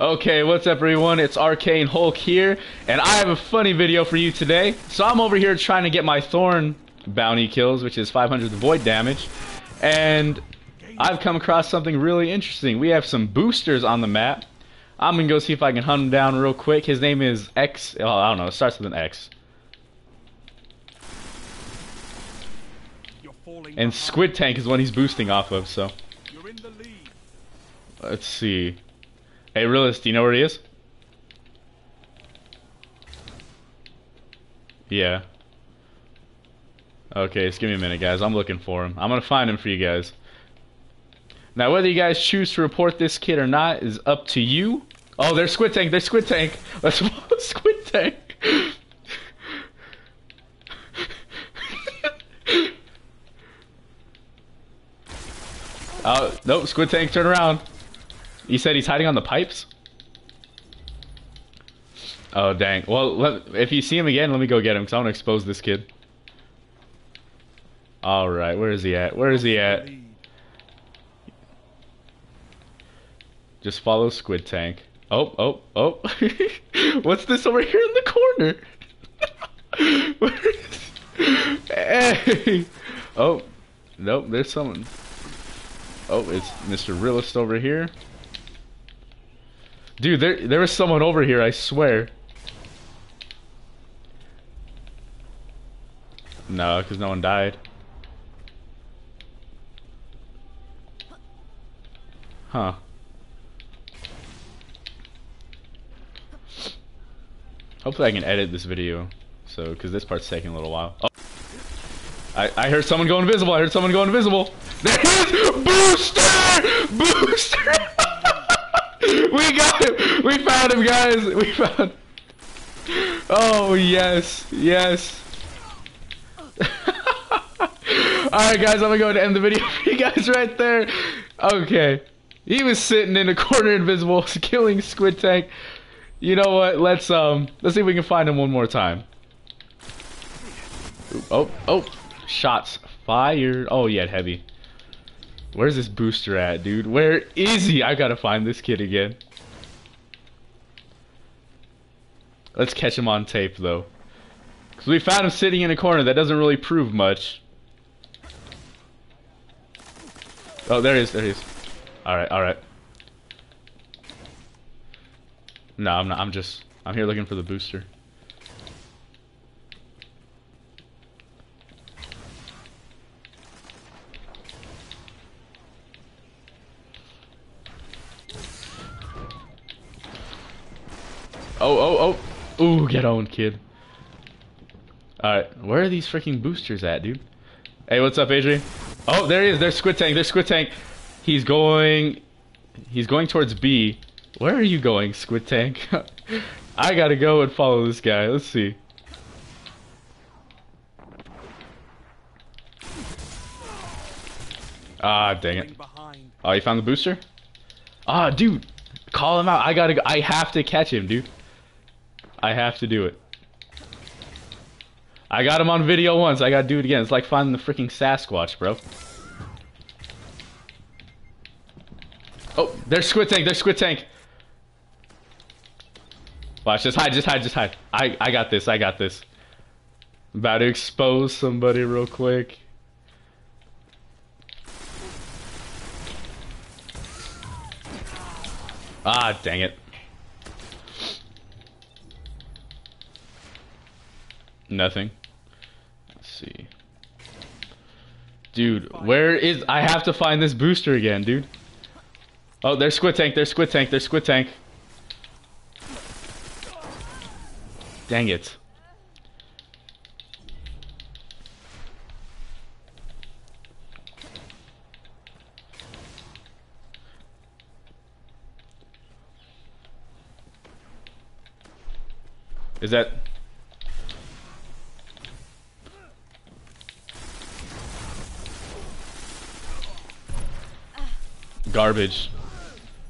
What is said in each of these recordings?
Okay, what's up everyone? It's Arcane Hulk here, and I have a funny video for you today. So I'm over here trying to get my Thorn bounty kills, which is 500 void damage, and I've come across something really interesting. We have some boosters on the map. I'm gonna go see if I can hunt him down real quick. His name is X, oh, I don't know, it starts with an X. And Squid Tank is one he's boosting off of, so. Let's see. Hey, Realist, do you know where he is? Yeah. Okay, just give me a minute, guys. I'm looking for him. I'm gonna find him for you guys. Now, whether you guys choose to report this kid or not is up to you. Oh, there's Squid Tank. There's Squid Tank. Let's Squid Tank. oh, nope. Squid Tank, turn around. You said he's hiding on the pipes? Oh, dang. Well, let, if you see him again, let me go get him, because I want to expose this kid. Alright, where is he at? Where is he at? Just follow Squid Tank. Oh, oh, oh. What's this over here in the corner? Where is... Hey! Oh, nope, there's someone. Oh, it's Mr. Realist over here. Dude, there there was someone over here, I swear. No, because no one died. Huh. Hopefully I can edit this video. So, because this part's taking a little while. Oh. I, I heard someone go invisible. I heard someone go invisible. There Booster! Booster! we got him! We found him, guys! We found... Oh, yes. Yes. Alright, guys, I'm gonna go and end the video for you guys right there. Okay. He was sitting in a corner invisible, killing Squid Tank. You know what? Let's, um, let's see if we can find him one more time. Oh, oh. Shots fired. Oh, yeah, heavy. Where's this booster at, dude? Where is he? I gotta find this kid again. Let's catch him on tape, though. Because we found him sitting in a corner. That doesn't really prove much. Oh, there he is. There he is. Alright, alright. No, I'm not. I'm just... I'm here looking for the booster. Oh, oh, oh. Ooh, get on, kid. Alright, where are these freaking boosters at, dude? Hey, what's up, Adrian? Oh, there he is. There's Squid Tank. There's Squid Tank. He's going... He's going towards B. Where are you going, Squid Tank? I gotta go and follow this guy. Let's see. Ah, dang it. Oh, you found the booster? Ah, dude. Call him out. I gotta go. I have to catch him, dude. I have to do it. I got him on video once. I gotta do it again. It's like finding the freaking Sasquatch, bro. Oh, there's Squid Tank. There's Squid Tank. Watch, just hide, just hide, just hide. I, I got this. I got this. about to expose somebody real quick. Ah, dang it. Nothing. Let's see. Dude, where is... I have to find this booster again, dude. Oh, there's Squid Tank, there's Squid Tank, there's Squid Tank. Dang it. Is that... Garbage.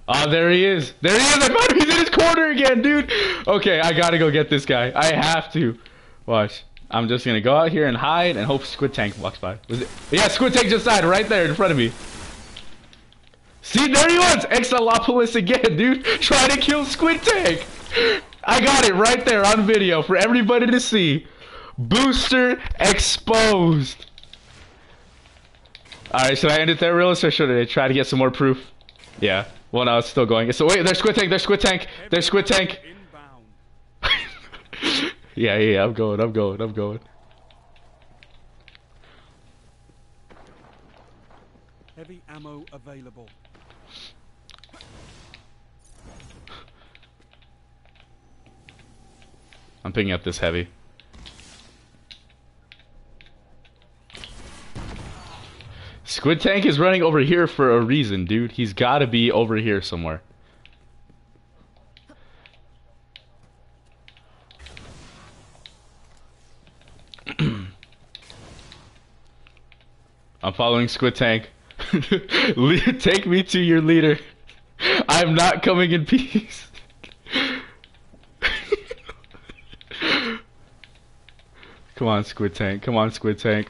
Ah, oh, there he is. There he is. I found him. He's in his corner again, dude. Okay, I gotta go get this guy. I have to. Watch. I'm just gonna go out here and hide and hope Squid Tank walks by. Was it? Yeah, Squid Tank just died right there in front of me. See, there he was! Exalopolis again, dude! Trying to kill Squid Tank! I got it right there on video for everybody to see. Booster exposed! Alright, should I end it there, Realist, or should I try to get some more proof? Yeah. Well, no, it's still going. So wait, there's Squid Tank, there's Squid Tank, there's Squid Tank! Inbound. yeah, yeah, I'm going, I'm going, I'm going. Heavy ammo available. I'm picking up this heavy. Squid Tank is running over here for a reason, dude. He's got to be over here somewhere. I'm following Squid Tank. Take me to your leader. I'm not coming in peace. Come on, Squid Tank. Come on, Squid Tank.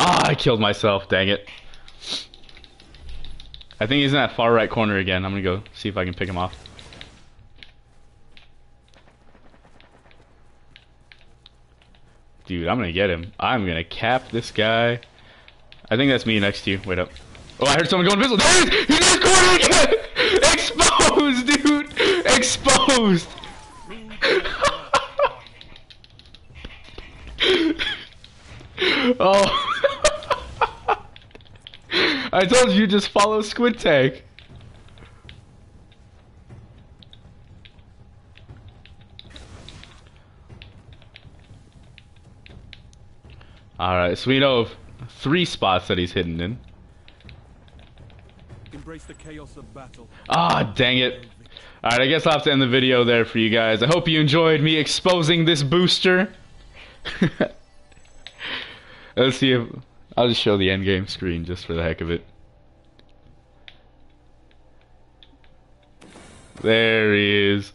Ah, I killed myself. Dang it. I think he's in that far right corner again. I'm gonna go see if I can pick him off. Dude, I'm gonna get him. I'm gonna cap this guy. I think that's me next to you. Wait up. Oh, I heard someone go invisible. There he is! He's in his corner again! Exposed, dude! Exposed! oh. I told you just follow Squid Tank. Alright, so we know of three spots that he's hidden in. Embrace the chaos of battle. Ah, dang it. Alright, I guess I'll have to end the video there for you guys. I hope you enjoyed me exposing this booster. Let's see if... I'll just show the endgame screen just for the heck of it. There he is.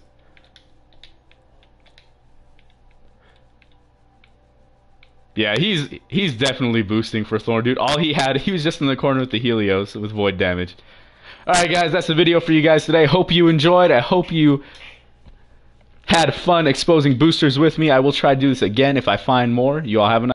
Yeah, he's he's definitely boosting for Thorn, dude. All he had, he was just in the corner with the Helios with void damage. Alright guys, that's the video for you guys today. Hope you enjoyed. I hope you had fun exposing boosters with me. I will try to do this again if I find more. You all have a nice